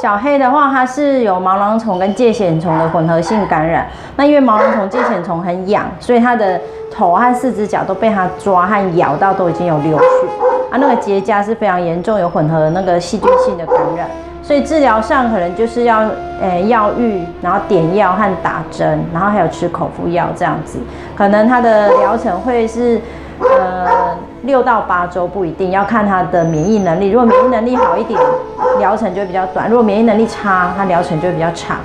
小黑的话，它是有毛囊虫跟疥藓虫的混合性感染。那因为毛囊虫、疥藓虫很痒，所以它的头和四只脚都被它抓和咬到，都已经有流血啊。那个结痂是非常严重，有混合那个细菌性的感染。所以治疗上可能就是要呃药浴，然后点药和打针，然后还有吃口服药这样子。可能它的疗程会是呃六到八周，不一定要看他的免疫能力。如果免疫能力好一点，疗程就会比较短；如果免疫能力差，它疗程就会比较长。